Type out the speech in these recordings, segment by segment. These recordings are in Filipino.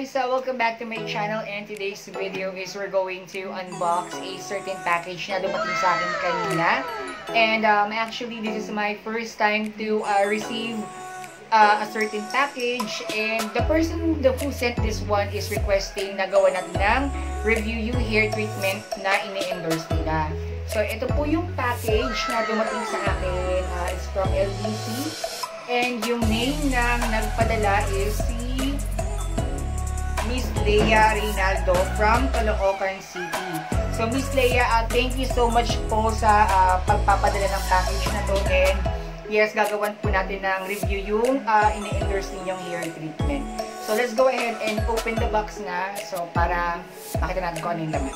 guys! So, welcome back to my channel and today's video is we're going to unbox a certain package na dumating sa akin kanina. And um, actually, this is my first time to uh, receive uh, a certain package and the person the who sent this one is requesting na gawa natin ng review you hair treatment na ini-endorse nila. So, ito po yung package na dumating sa akin. Uh, it's from LBC. And yung name ng nagpadala is si Miss Leia Reynaldo from Caloocan City. So Miss Leia, uh, thank you so much po sa uh, pagpapadala ng package na to and yes, gagawan po natin ng review yung uh, ini-endorse ninyong hair treatment. So let's go ahead and open the box na so para makita natin kung ano yung laman.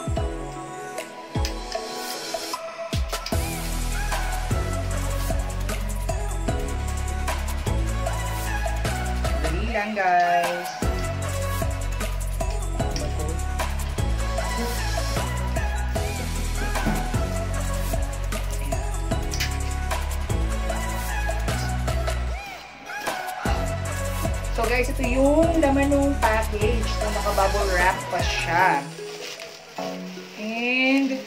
Lang guys. Guys, ito yung laman ng package. So naka-bubble wrap pa siya. And,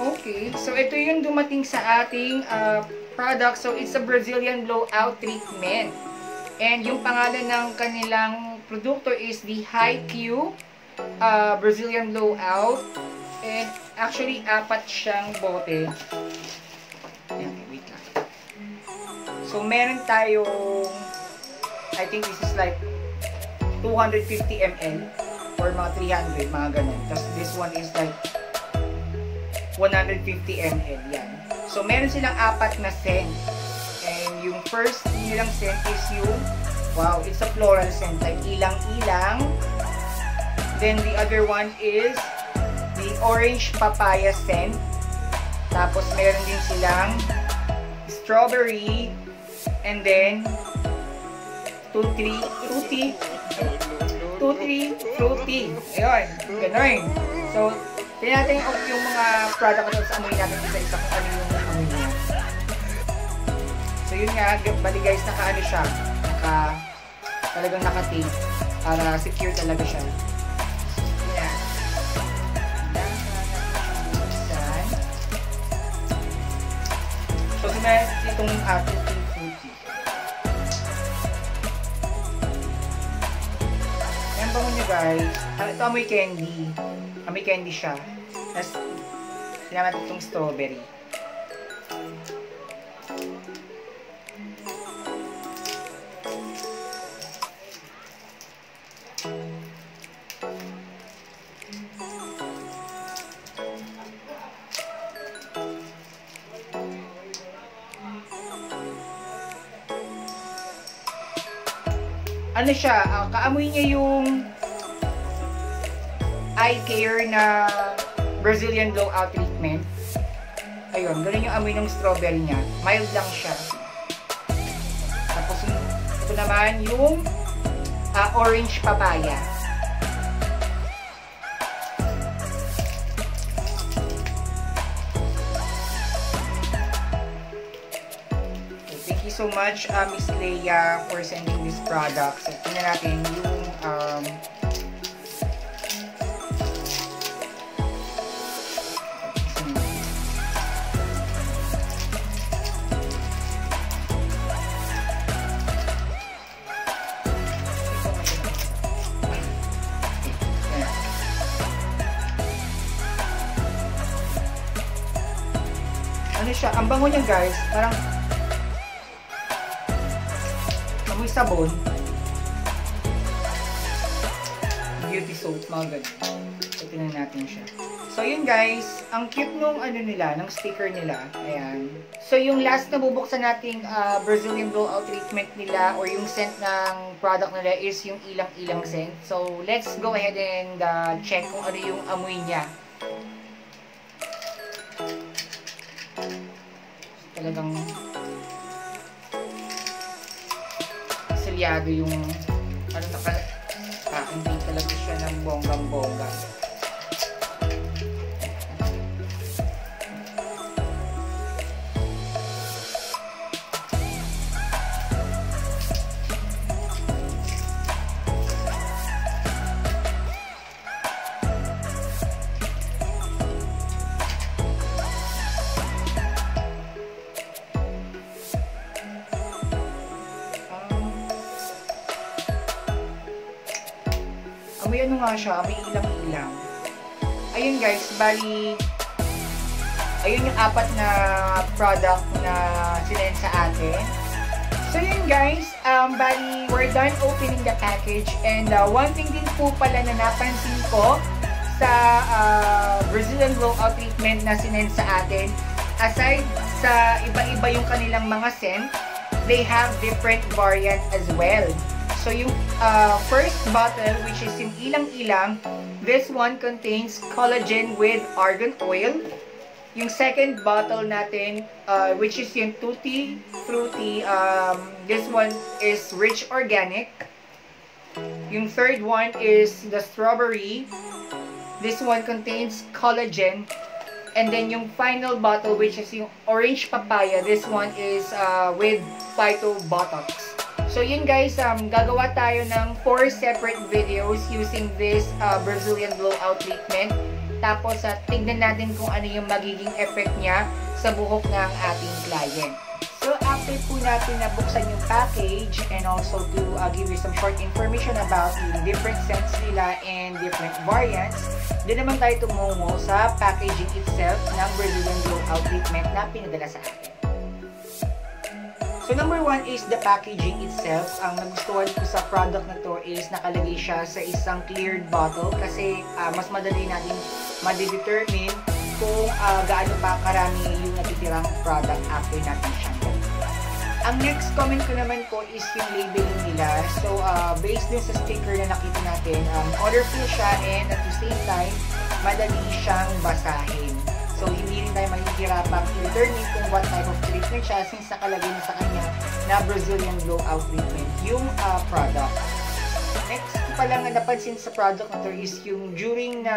okay. So ito yung dumating sa ating uh, product. So it's a Brazilian blowout treatment. And yung pangalan ng kanilang produkto is the High Q uh, Brazilian blowout. And actually, apat siyang bote. Ayan, wait lang. So meron tayong I think this is like 250 ml or mga 300, mga ganun. Tapos this one is like 150 ml, yan. So, meron silang apat na scent. And yung first nilang scent is yung, wow, it's a floral scent, like ilang-ilang. Then the other one is the orange papaya scent. Tapos meron din silang strawberry and then Tutti, Tutti, Tutti, Fruity. Ayun, ganun. So, tingnan natin yung, yung mga product na sa amoy natin isa-isa kung ano yung amoy niya. So, yun nga, bali guys, naka ano siya, naka, talagang naka-tape para secure talaga siya. So, tingnan itong uh, guys. Ito amoy candy. Amoy candy siya. Tapos, sinamat itong strawberry. ano siya, uh, kaamoy niya yung eye care na Brazilian blowout treatment. Ayun, ganun yung amoy ng strawberry niya. Mild lang siya. Tapos, ito naman yung uh, orange papaya. Thank you so much, uh, Miss Leia, for sending this product. So, tingnan natin yung um, ano siya, ang bango niya guys, parang amoy sabon. Beauty soap, mga ganun. So, tinan natin siya. So, yun guys, ang cute nung ano nila, ng sticker nila. Ayan. So, yung last na bubuksan nating uh, Brazilian blowout treatment nila or yung scent ng product nila is yung ilang-ilang scent. So, let's go ahead and uh, check kung ano yung amoy niya. Talagang selyado yung ano naka hindi talaga siya ng bonggang-bongga. Nga siya, may ilang-ilang. Ayun guys, bali, ayun yung apat na product na sinend sa atin. So yun guys, um, bali, we're done opening the package and uh, one thing din po pala na napansin ko sa uh, Brazilian Blowout treatment na sinend sa atin, aside sa iba-iba yung kanilang mga scent, they have different variant as well. So yung uh, first bottle, which is yung ilang-ilang, this one contains collagen with argan oil. Yung second bottle natin, uh, which is yung Tutti Fruity, um, this one is rich organic. Yung third one is the strawberry. This one contains collagen. And then yung final bottle, which is yung orange papaya, this one is uh, with phytobotox. So yun guys, um, gagawa tayo ng 4 separate videos using this uh, Brazilian blowout treatment. Tapos uh, tignan natin kung ano yung magiging effect niya sa buhok ng ating client. So after po natin nabuksan yung package and also to uh, give you some short information about yung different scents nila and different variants, doon naman tayo tumungo sa packaging itself ng Brazilian blowout treatment na pinadala sa atin. So number one is the packaging itself. Ang nagustuhan ko sa product na to is nakalagay siya sa isang cleared bottle kasi uh, mas madali natin madidetermine kung uh, gaano pa karami yung natitirang product after natin siyang ang next comment ko naman po is yung labeling nila. So, uh, based din sa sticker na nakita natin, um, colorful siya and at the same time, madali siyang basahin. So, hindi rin tayo mahihirapang i-determine kung what type of treatment siya since nakalagay na sa kanya na Brazilian blowout treatment yung uh, product. Next ko pa lang napansin sa product na to is yung during na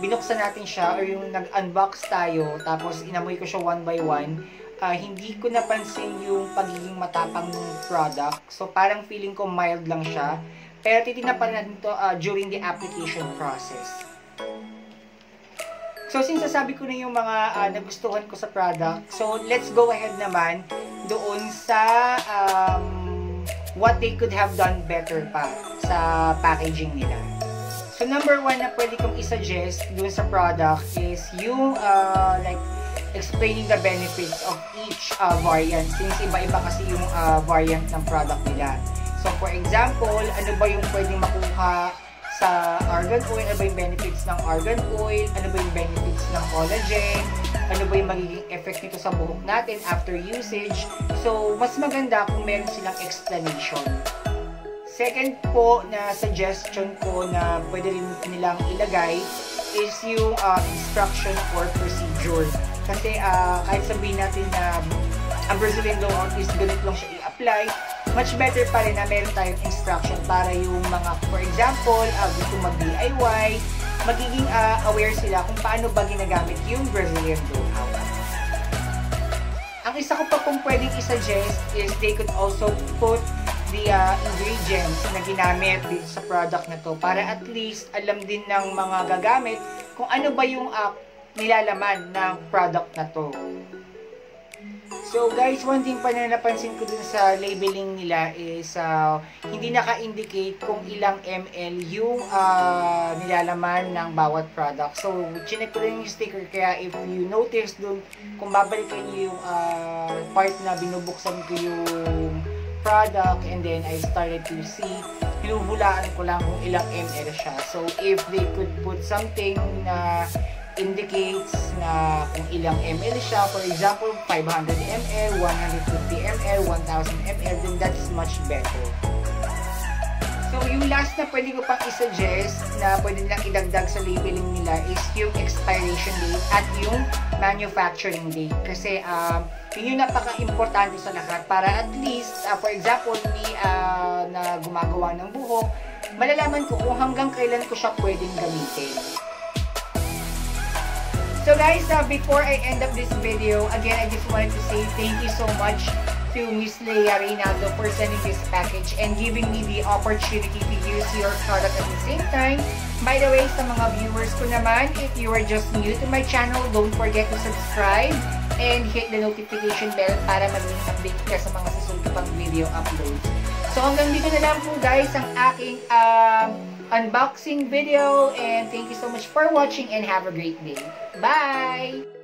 binuksan natin siya or yung nag-unbox tayo tapos inamoy ko siya one by one uh, hindi ko napansin yung pagiging matapang ng product. So, parang feeling ko mild lang siya. Pero titignan pa natin to uh, during the application process. So, since sasabi ko na yung mga uh, nagustuhan ko sa product, so let's go ahead naman doon sa um, what they could have done better pa sa packaging nila. So, number one na pwede kong isuggest doon sa product is yung uh, like explaining the benefits of each uh, variant since iba-iba kasi yung uh, variant ng product nila. So, for example, ano ba yung pwedeng makuha sa argan oil, ano ba yung benefits ng argan oil, ano ba yung benefits ng collagen, ano ba yung magiging effect nito sa buhok natin after usage. So, mas maganda kung meron silang explanation. Second po na suggestion ko na pwede rin nilang ilagay is yung uh, instruction or procedure. Kasi uh, kahit sabihin natin na ang Brazilian blowout is ganit lang siya i-apply, much better pa rin na meron tayong instruction para yung mga, for example, uh, gusto mag-DIY, magiging uh, aware sila kung paano ba ginagamit yung Brazilian blowout. Ang isa ko pa kung pwedeng isuggest is they could also put the uh, ingredients na ginamit dito sa product na to para at least alam din ng mga gagamit kung ano ba yung uh, nilalaman ng product na to. So guys, one thing pa na napansin ko dun sa labeling nila is uh, hindi naka-indicate kung ilang ml yung uh, nilalaman ng bawat product. So, chinek ko rin yung sticker kaya if you notice dun, kung babalikan nyo yung uh, part na binubuksan ko yung product and then I started to see, hinuhulaan ko lang kung ilang ml siya. So, if they could put something na indicates na kung ilang ml siya. For example, 500 ml, 150 ml, 1000 ml, then that's much better. So, yung last na pwede ko pang isuggest na pwede nilang idagdag sa labeling nila is yung expiration date at yung manufacturing date. Kasi, um, yun yung napaka-importante sa lahat para at least, uh, for example, me uh, na gumagawa ng buhok, malalaman ko kung hanggang kailan ko siya pwedeng gamitin. So guys, uh, before I end up this video, again, I just wanted to say thank you so much to Miss Leia Reynaldo for sending this package and giving me the opportunity to use your product at the same time. By the way, sa mga viewers ko naman, if you are just new to my channel, don't forget to subscribe and hit the notification bell para maging update ka sa mga susunod pang video uploads. So hanggang dito na lang po guys ang aking um, unboxing video. And thank you so much for watching and have a great day. Bye!